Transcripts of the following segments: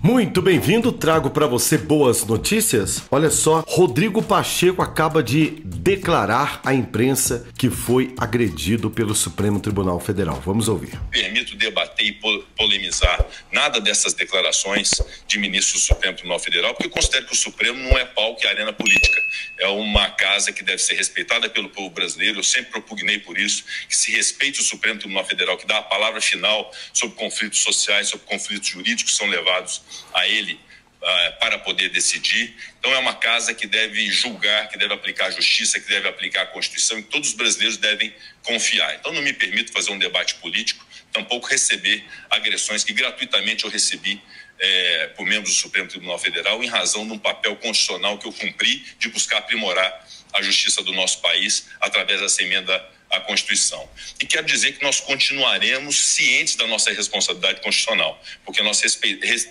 Muito bem-vindo, trago para você boas notícias. Olha só, Rodrigo Pacheco acaba de declarar à imprensa que foi agredido pelo Supremo Tribunal Federal. Vamos ouvir. Permito debater e polemizar nada dessas declarações de ministro do Supremo Tribunal Federal, porque eu considero que o Supremo não é palco e arena política. É uma casa que deve ser respeitada pelo povo brasileiro. Eu sempre propugnei por isso, que se respeite o Supremo Tribunal Federal, que dá a palavra final sobre conflitos sociais, sobre conflitos jurídicos que são levados a ele uh, para poder decidir. Então, é uma casa que deve julgar, que deve aplicar a justiça, que deve aplicar a Constituição e todos os brasileiros devem confiar. Então, não me permito fazer um debate político, tampouco receber agressões que gratuitamente eu recebi é, por membros do Supremo Tribunal Federal em razão de um papel constitucional que eu cumpri de buscar aprimorar a justiça do nosso país através dessa emenda a Constituição. E quero dizer que nós continuaremos cientes da nossa responsabilidade constitucional, porque nós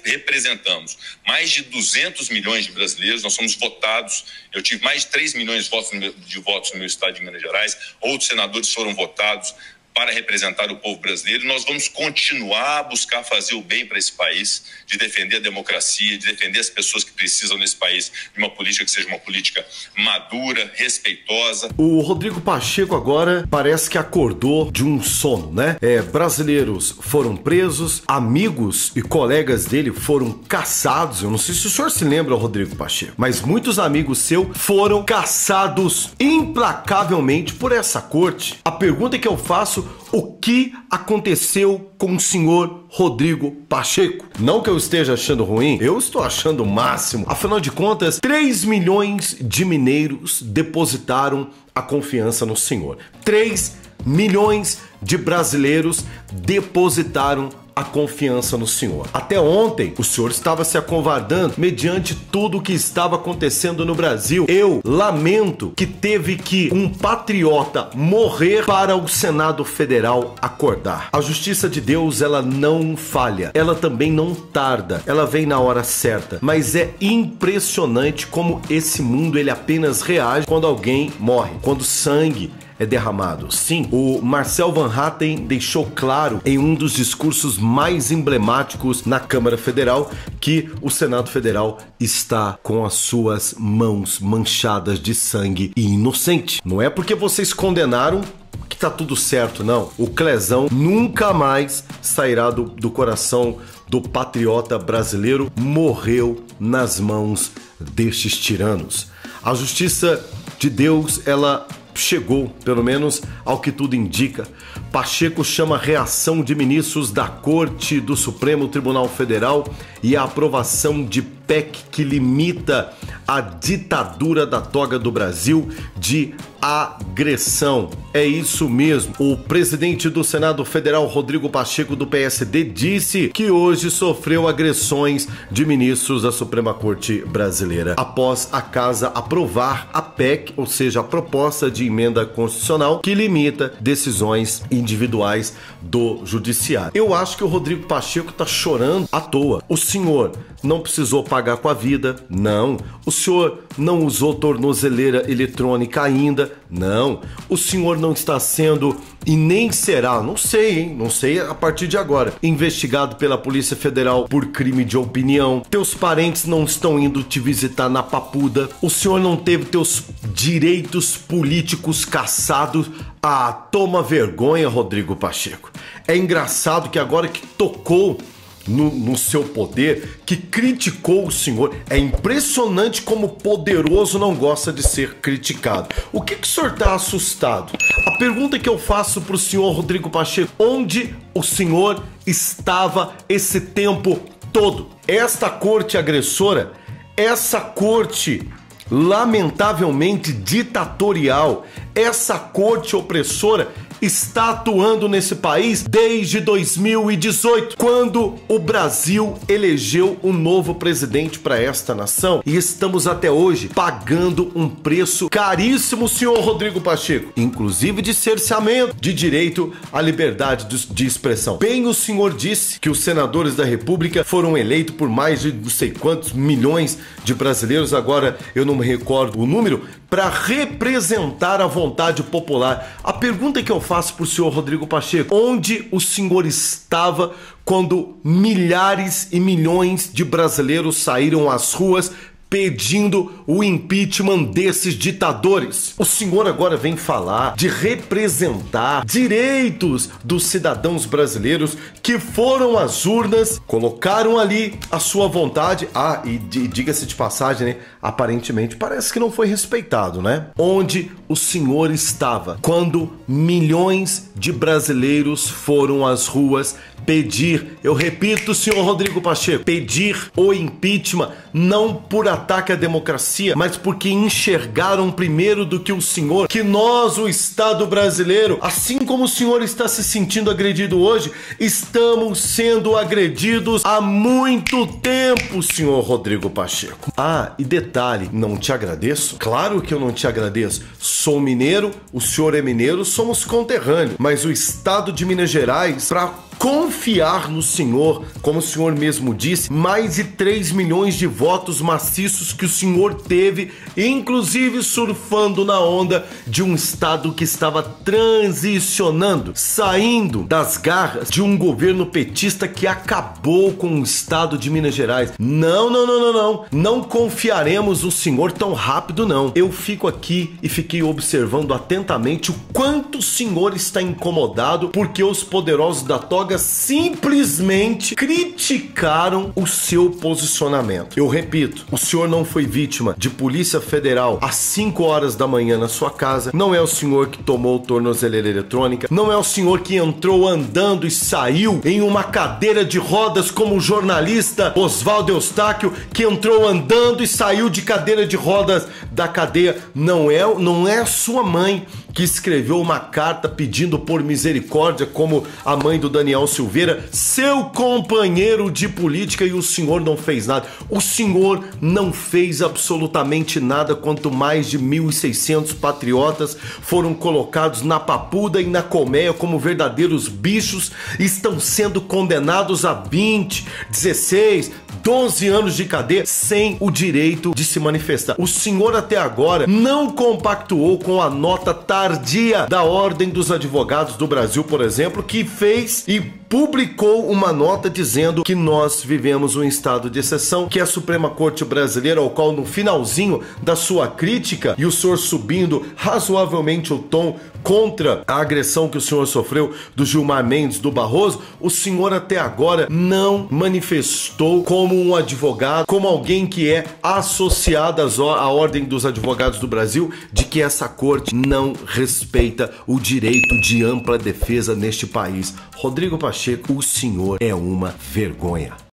representamos mais de 200 milhões de brasileiros, nós somos votados, eu tive mais de 3 milhões de votos, de votos no meu estado de Minas Gerais, outros senadores foram votados para representar o povo brasileiro. Nós vamos continuar a buscar fazer o bem para esse país, de defender a democracia, de defender as pessoas que precisam nesse país de uma política que seja uma política madura, respeitosa. O Rodrigo Pacheco agora parece que acordou de um sono, né? É, brasileiros foram presos, amigos e colegas dele foram caçados. Eu não sei se o senhor se lembra, Rodrigo Pacheco, mas muitos amigos seus foram caçados implacavelmente por essa corte. A pergunta que eu faço o que aconteceu com o senhor Rodrigo Pacheco. Não que eu esteja achando ruim, eu estou achando o máximo. Afinal de contas, 3 milhões de mineiros depositaram a confiança no senhor. 3 milhões de brasileiros depositaram a confiança no Senhor. Até ontem, o Senhor estava se acovardando mediante tudo o que estava acontecendo no Brasil. Eu lamento que teve que um patriota morrer para o Senado Federal acordar. A justiça de Deus, ela não falha, ela também não tarda, ela vem na hora certa. Mas é impressionante como esse mundo ele apenas reage quando alguém morre, quando sangue é derramado. Sim, o Marcel Van Hatten deixou claro em um dos discursos mais emblemáticos na Câmara Federal que o Senado Federal está com as suas mãos manchadas de sangue e inocente. Não é porque vocês condenaram que tá tudo certo, não. O Clezão nunca mais sairá do, do coração do patriota brasileiro, morreu nas mãos destes tiranos. A justiça de Deus, ela chegou, pelo menos ao que tudo indica. Pacheco chama reação de ministros da Corte do Supremo Tribunal Federal e a aprovação de PEC que limita a ditadura da toga do Brasil de agressão. É isso mesmo. O presidente do Senado Federal, Rodrigo Pacheco, do PSD, disse que hoje sofreu agressões de ministros da Suprema Corte Brasileira após a casa aprovar a PEC, ou seja, a proposta de emenda constitucional que limita decisões individuais do judiciário. Eu acho que o Rodrigo Pacheco tá chorando à toa. O senhor não precisou pagar com a vida, não. O senhor não usou tornozeleira eletrônica ainda, não. O senhor não está sendo e nem será, não sei, hein? Não sei a partir de agora, investigado pela Polícia Federal por crime de opinião. Teus parentes não estão indo te visitar na papuda. O senhor não teve teus direitos políticos caçados. Ah, toma vergonha, Rodrigo Pacheco. É engraçado que agora que tocou no, no, seu poder, que criticou o Senhor. É impressionante como poderoso não gosta de ser criticado. O que, que o senhor está assustado? A pergunta que eu faço para o senhor Rodrigo Pacheco: onde o senhor estava esse tempo todo? Esta corte agressora, essa corte lamentavelmente ditatorial, essa corte opressora está atuando nesse país desde 2018, quando o Brasil elegeu um novo presidente para esta nação e estamos até hoje pagando um preço caríssimo, senhor Rodrigo Pacheco, inclusive de cerceamento de direito à liberdade de expressão. Bem, o senhor disse que os senadores da República foram eleitos por mais de não sei quantos milhões de brasileiros, agora eu não me recordo o número, para representar a vontade popular. A pergunta que eu faço faço para o senhor Rodrigo Pacheco. Onde o senhor estava quando milhares e milhões de brasileiros saíram às ruas pedindo o impeachment desses ditadores. O senhor agora vem falar de representar direitos dos cidadãos brasileiros que foram às urnas, colocaram ali a sua vontade. Ah, e diga-se de passagem, né? Aparentemente parece que não foi respeitado, né? Onde o senhor estava quando milhões de brasileiros foram às ruas pedir, eu repito, senhor Rodrigo Pacheco, pedir o impeachment não por ataque à democracia, mas porque enxergaram primeiro do que o senhor que nós, o Estado brasileiro, assim como o senhor está se sentindo agredido hoje, estamos sendo agredidos há muito tempo, senhor Rodrigo Pacheco. Ah, e detalhe, não te agradeço? Claro que eu não te agradeço. Sou mineiro, o senhor é mineiro, somos conterrâneos, mas o Estado de Minas Gerais, para confiar no Senhor, como o Senhor mesmo disse, mais de 3 milhões de votos maciços que o Senhor teve, inclusive surfando na onda de um Estado que estava transicionando, saindo das garras de um governo petista que acabou com o Estado de Minas Gerais. Não, não, não, não, não. Não confiaremos no Senhor tão rápido, não. Eu fico aqui e fiquei observando atentamente o quanto o Senhor está incomodado porque os poderosos da toga simplesmente criticaram o seu posicionamento. Eu repito, o senhor não foi vítima de polícia federal às 5 horas da manhã na sua casa, não é o senhor que tomou tornozeleira eletrônica, não é o senhor que entrou andando e saiu em uma cadeira de rodas como o jornalista Oswaldo Eustáquio que entrou andando e saiu de cadeira de rodas da cadeia, não é, não é a sua mãe que escreveu uma carta pedindo por misericórdia, como a mãe do Daniel Silveira, seu companheiro de política, e o senhor não fez nada. O senhor não fez absolutamente nada, quanto mais de 1.600 patriotas foram colocados na papuda e na colmeia como verdadeiros bichos, estão sendo condenados a 20, 16, 12 anos de cadeia sem o direito de se manifestar. O senhor até agora não compactuou com a nota tardia da Ordem dos Advogados do Brasil, por exemplo, que fez e publicou uma nota dizendo que nós vivemos um estado de exceção, que a Suprema Corte Brasileira, ao qual no finalzinho da sua crítica e o senhor subindo razoavelmente o tom contra a agressão que o senhor sofreu do Gilmar Mendes do Barroso, o senhor até agora não manifestou como um advogado, como alguém que é associado à Ordem dos Advogados do Brasil, de que essa corte não respeita o direito de ampla defesa neste país. Rodrigo Pacheco, o senhor é uma vergonha.